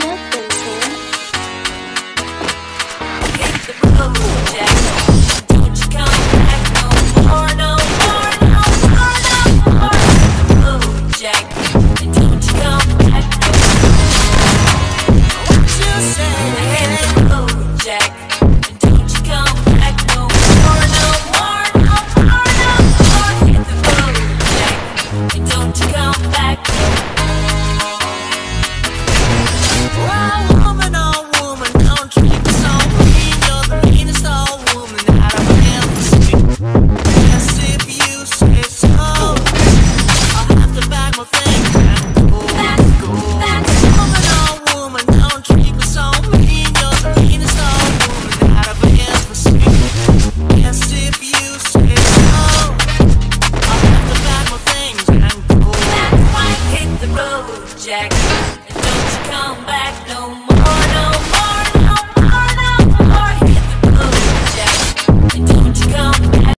Doctor. Jack, and don't you come back.